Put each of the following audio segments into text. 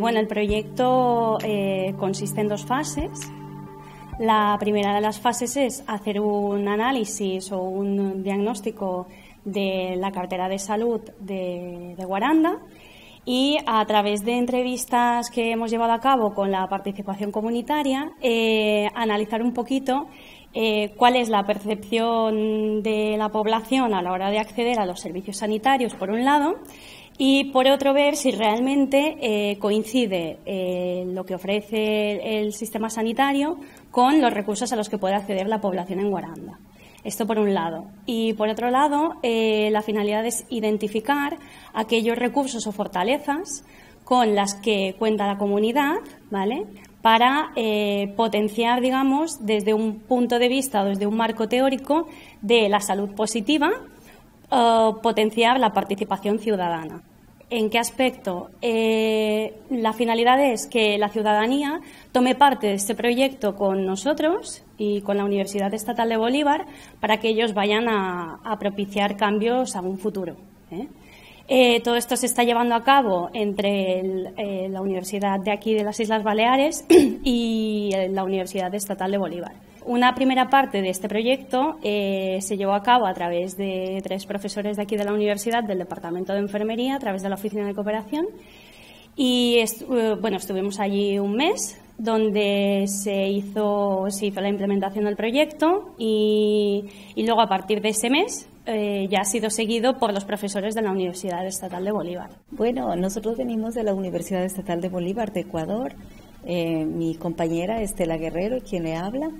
Bueno, el proyecto eh, consiste en dos fases. La primera de las fases es hacer un análisis o un diagnóstico de la cartera de salud de, Guaranda y a través de entrevistas que hemos llevado a cabo con la participación comunitaria, eh, analizar un poquito eh, cuál es la percepción de la población a la hora de acceder a los servicios sanitarios, por un lado, y por otro ver si realmente eh, coincide eh, lo que ofrece el sistema sanitario con los recursos a los que puede acceder la población en Guaranda. Esto por un lado. Y por otro lado, eh, la finalidad es identificar aquellos recursos o fortalezas con las que cuenta la comunidad, ¿vale? Para potenciar, digamos, desde un punto de vista o desde un marco teórico de la salud positiva, potenciar la participación ciudadana. ¿En qué aspecto? Eh, la finalidad es que la ciudadanía tome parte de este proyecto con nosotros y con la Universidad Estatal de Bolívar para que ellos vayan a, propiciar cambios a un futuro. ¿eh? Eh, todo esto se está llevando a cabo entre la Universidad de aquí de las Islas Baleares y la Universidad Estatal de Bolívar. Una primera parte de este proyecto eh, se llevó a cabo a través de tres profesores de aquí de la universidad, del Departamento de Enfermería, a través de la Oficina de Cooperación. Y eh, bueno, estuvimos allí un mes donde se hizo, se hizo la implementación del proyecto y, luego a partir de ese mes eh, ya ha sido seguido por los profesores de la Universidad Estatal de Bolívar. Bueno, nosotros venimos de la Universidad Estatal de Bolívar de Ecuador. mi compañera Estela Guerrero, quien le habla,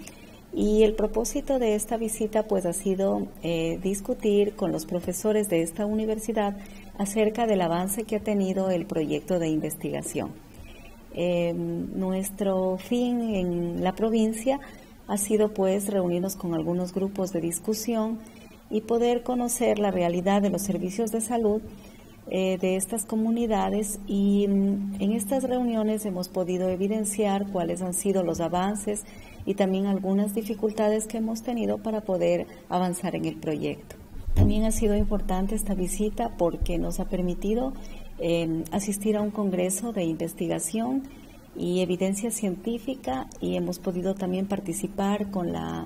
y el propósito de esta visita pues ha sido eh, discutir con los profesores de esta universidad acerca del avance que ha tenido el proyecto de investigación. Em, nuestro fin en la provincia ha sido pues reunirnos con algunos grupos de discusión y poder conocer la realidad de los servicios de salud eh, de estas comunidades y mm, en estas reuniones hemos podido evidenciar cuáles han sido los avances y también algunas dificultades que hemos tenido para poder avanzar en el proyecto. También ha sido importante esta visita porque nos ha permitido em, asistir a un congreso de investigación y evidencia científica y hemos podido también participar con la,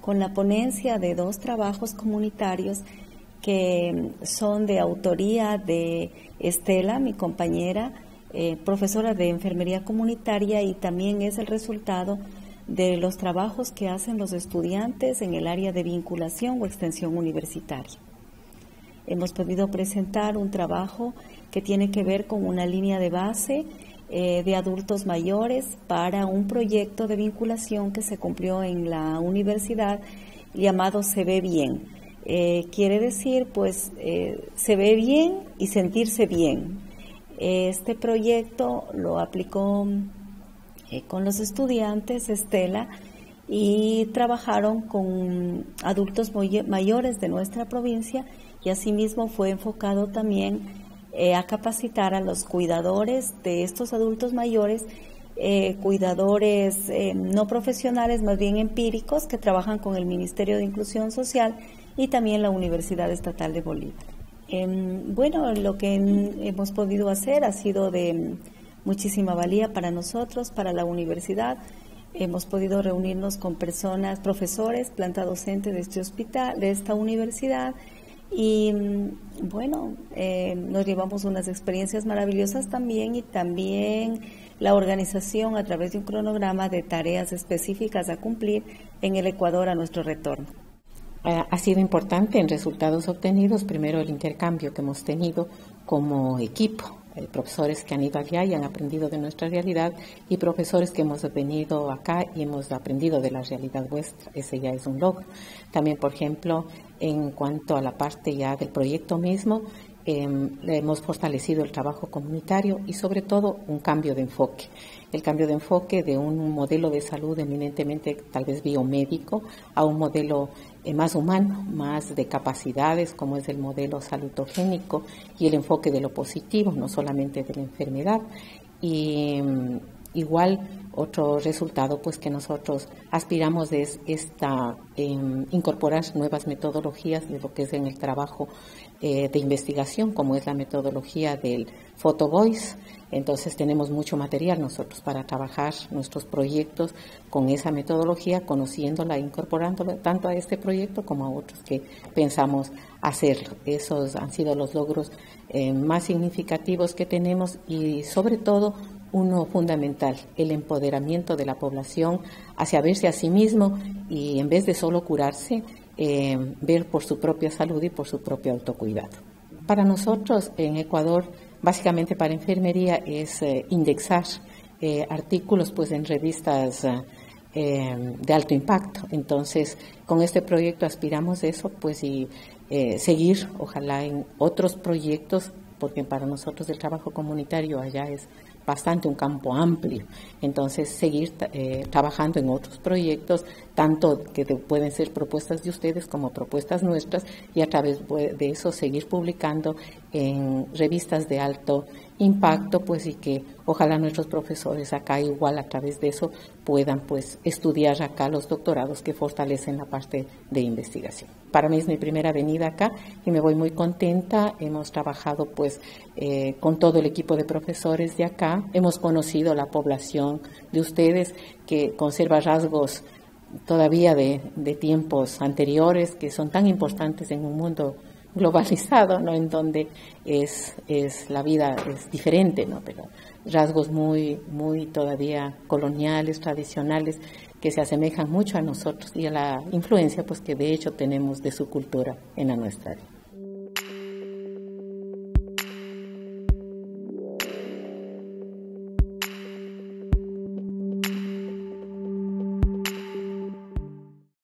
con la ponencia de dos trabajos comunitarios que son de autoría de Estela, mi compañera, eh, profesora de enfermería comunitaria y también es el resultado de los trabajos que hacen los estudiantes en el área de vinculación o extensión universitaria. Hemos podido presentar un trabajo que tiene que ver con una línea de base eh, de adultos mayores para un proyecto de vinculación que se cumplió en la universidad llamado Se ve bien. Eh, quiere decir, pues, eh, se ve bien y sentirse bien. Este proyecto lo aplicó eh, con los estudiantes, Estela, y trabajaron con adultos mayores de nuestra provincia y asimismo fue enfocado también a capacitar a los cuidadores de estos adultos mayores, cuidadores no profesionales, más bien empíricos, que trabajan con el Ministerio de Inclusión Social y también la Universidad Estatal de Bolívar. Em, bueno, lo que hemos podido hacer ha sido de muchísima valía para nosotros, para la universidad. Hemos podido reunirnos con personas, profesores, planta docente de este hospital, de esta universidad, y mm, bueno, eh, nos llevamos unas experiencias maravillosas también y también la organización a través de un cronograma de tareas específicas a cumplir en el Ecuador a nuestro retorno. Ha sido importante en resultados obtenidos, primero el intercambio que hemos tenido como equipo eh, profesores que han ido allá y han aprendido de nuestra realidad y profesores que hemos venido acá y hemos aprendido de la realidad vuestra. Ese ya es un logro. También, por ejemplo, en cuanto a la parte ya del proyecto mismo, em, hemos fortalecido el trabajo comunitario y sobre todo un cambio de enfoque. El cambio de enfoque de un modelo de salud eminentemente tal vez biomédico a un modelo eh, más humano, más de capacidades, como es el modelo salutogénico y el enfoque de lo positivo, no solamente de la enfermedad. Y mm, igual otro resultado pues que nosotros aspiramos es esta em, incorporar nuevas metodologías de lo que es en el trabajo eh, de investigación, como es la metodología del Photo. Entonces tenemos mucho material nosotros para trabajar nuestros proyectos con esa metodología, conociéndola, incorporándola tanto a este proyecto como a otros que pensamos hacerlo. Esos han sido los logros eh, más significativos que tenemos y sobre todo uno fundamental, el empoderamiento de la población hacia verse a sí mismo y en vez de solo curarse, eh, ver por su propia salud y por su propio autocuidado. Para nosotros en Ecuador, básicamente para enfermería, es eh, indexar eh, artículos pues en revistas de alto impacto. Entonces, con este proyecto aspiramos eso, pues y seguir, ojalá en otros proyectos, porque para nosotros el trabajo comunitario allá es bastante un campo amplio. Entonces, seguir eh, trabajando en otros proyectos, tanto que pueden ser propuestas de ustedes como propuestas nuestras, y a través de eso seguir publicando en revistas de alto impacto, pues y que ojalá nuestros profesores acá igual a través de eso puedan pues estudiar acá los doctorados que fortalecen la parte de investigación. Para mí es mi primera venida acá y me voy muy contenta. Hemos trabajado pues eh, con todo el equipo de profesores de acá. Hemos conocido la población de ustedes que conserva rasgos todavía de, de tiempos anteriores que son tan importantes en un mundo globalizado, ¿no? En donde es, es la vida es diferente, ¿no? Pero rasgos muy, muy todavía coloniales, tradicionales, que se asemejan mucho a nosotros y a la influencia, pues, que de hecho tenemos de su cultura en la nuestra.